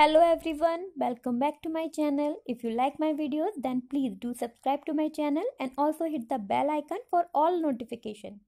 Hello everyone, welcome back to my channel. If you like my videos then please do subscribe to my channel and also hit the bell icon for all notifications.